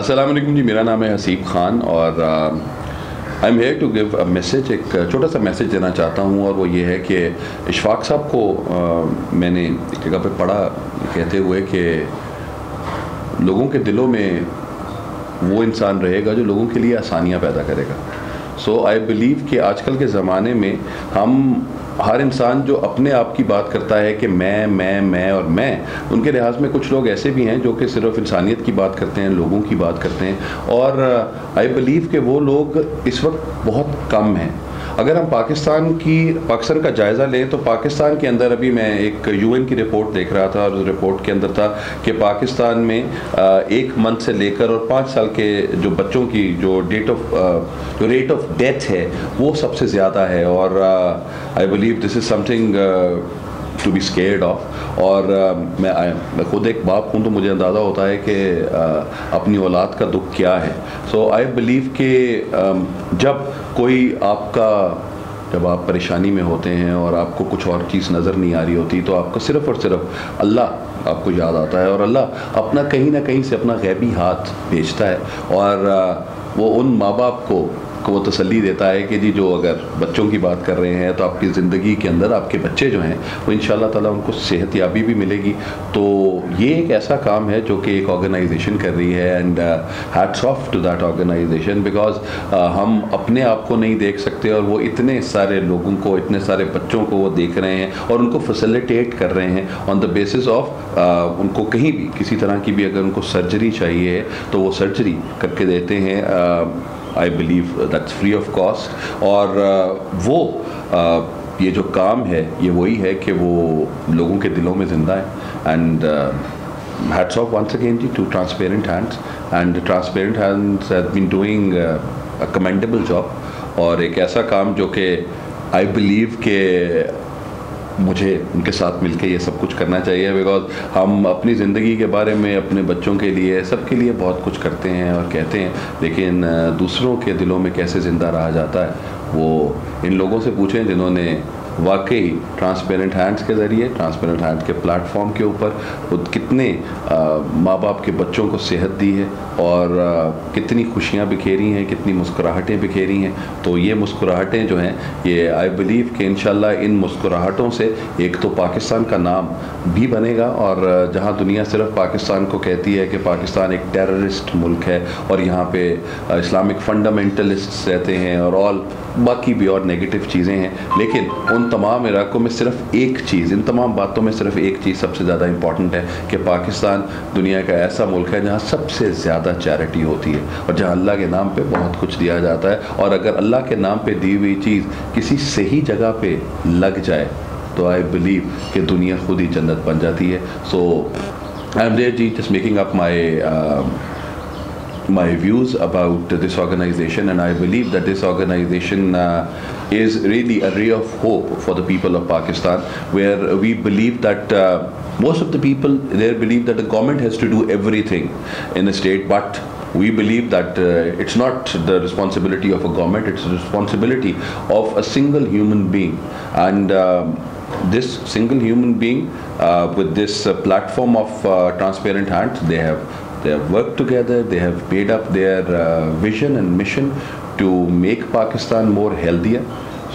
السلام علیکم جی میرا نام ہے حسیب خان اور I am here to give a message ایک چھوٹا سا میسیج دینا چاہتا ہوں اور وہ یہ ہے کہ اشفاق صاحب کو میں نے ایک جگہ پہ پڑھا کہتے ہوئے کہ لوگوں کے دلوں میں وہ انسان رہے گا جو لوگوں کے لیے آسانیاں پیدا کرے گا۔ سو آئی بلیو کہ آج کل کے زمانے میں ہم ہر انسان جو اپنے آپ کی بات کرتا ہے کہ میں میں میں اور میں، ان کے لحاظ میں کچھ لوگ ایسے بھی ہیں جو کہ صرف انسانیت کی بات کرتے ہیں، لوگوں کی بات کرتے ہیں اور آئی بلیو کہ وہ لوگ اس وقت بہت کم ہیں۔ اگر ہم پاکستان کی پاکستان کا جائزہ لیں تو پاکستان کے اندر ابھی میں ایک یو این کی رپورٹ دیکھ رہا تھا اور اس رپورٹ کے اندر تھا کہ پاکستان میں ایک منتھ سے لے کر اور پانچ سال کے جو بچوں کی جو ڈیٹ آف جو ریٹ آف ڈیتھ ہے وہ سب سے زیادہ ہے اور I believe this is something to be scared of اور um, میں خود ایک باپ ہوں تو مجھے اندازہ ہوتا ہے کہ uh, اپنی اولاد کا دکھ کیا ہے. سو آئی بلیو کہ um, جب کوئی آپ کا، جب آپ پریشانی میں ہوتے ہیں اور آپ کو کچھ اور چیز نظر نہیں آ رہی ہوتی تو آپ کو صرف اور صرف اللہ آپ کو یاد آتا ہے اور اللہ اپنا کہیں نہ کہیں سے اپنا غیبی ہاتھ بھیجتا ہے اور uh, وہ ان ماں باپ کو کو وہ تسلی دیتا ہے کہ جی جو اگر بچوں کی بات کر رہے ہیں تو آپ کی زندگی کے اندر آپ کے بچے جو ہیں وہ ان شاء اللہ تعالیٰ ان کو صحت یابی بھی ملے گی۔ تو یہ ایک ایسا کام ہے جو کہ ایک آرگنائزیشن کر رہی ہے and hats off to that organisation because ہم اپنے آپ کو نہیں دیکھ سکتے اور وہ اتنے سارے لوگوں کو، اتنے سارے بچوں کو وہ دیکھ رہے ہیں اور ان کو فیسلیٹیٹ کر رہے ہیں آن دا بیسس آف ان کو کہیں بھی، کسی طرح کی بھی اگر ان کو سرجری چاہیے تو وہ سرجری کر کے دیتے ہیں uh, I believe that's free of cost اور وہ یہ جو کام ہے، یہ وہی ہے کہ وہ لوگوں کے دلوں میں زندہ ہے. And hats off once again ji to transparent hands and transparent hands has been doing commendable job اور ایک ایسا کام جو کہ آئی بلیو کہ مجھے ان کے ساتھ مل کے یہ سب کچھ کرنا چاہیے۔ بیکاز ہم اپنی زندگی کے بارے میں، اپنے بچوں کے لیے، سب کے لیے بہت کچھ کرتے ہیں اور کہتے ہیں۔ لیکن دوسروں کے دلوں میں کیسے زندہ رہا جاتا ہے، وہ ان لوگوں سے پوچھیں جنہوں نے واقعی ٹرانسپیرنٹ ہینڈس کے ذریعے ٹرانسپیرنٹ ہینڈ کے پلیٹ فارم کے اوپر کتنے ماں باپ کے بچوں کو صحت دی ہے اور کتنی خوشیاں بکھیری ہیں، کتنی مسکراہٹیں بکھیری ہیں۔ تو یہ مسکراہٹیں جو ہیں، یہ آئی بلیو کہ انشاءاللہ ان مسکراہٹوں سے ایک تو پاکستان کا نام بھی بنے گا اور جہاں دنیا صرف پاکستان کو کہتی ہے کہ پاکستان ایک ٹیررسٹ ملک ہے اور یہاں پہ اسلامک فنڈامنٹلسٹ رہتے ہیں اور آل باقی بھی اور نگیٹو چیزیں ہیں۔ لیکن ان تمام علاقوں میں صرف ایک چیز، ان تمام باتوں میں صرف ایک چیز سب سے زیادہ امپورٹنٹ ہے کہ پاکستان دنیا کا ایسا ملک ہے جہاں سب سے زیادہ چیریٹی ہوتی ہے اور جہاں اللہ کے نام پہ بہت کچھ دیا جاتا ہے اور اگر اللہ کے نام پہ دی ہوئی چیز کسی صحیح جگہ پہ لگ جائے تو آئی بلیو کہ دنیا خود ہی جنت بن جاتی ہے۔ So I am there ji just making up my my views about this organization and I believe that this organization uh, is really a ray of hope for the people of Pakistan where we believe that uh, most of the people there believe that the government has to do everything in the state but we believe that uh, it's not the responsibility of a government it's the responsibility of a single human being. And um, this single human being uh, with this uh, platform of uh, transparent hands they have they have worked together, they have made up their uh, vision and mission to make Pakistan more healthier.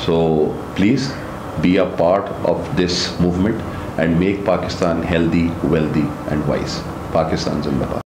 So please be a part of this movement and make Pakistan healthy, wealthy and wise. Pakistan Zindabad.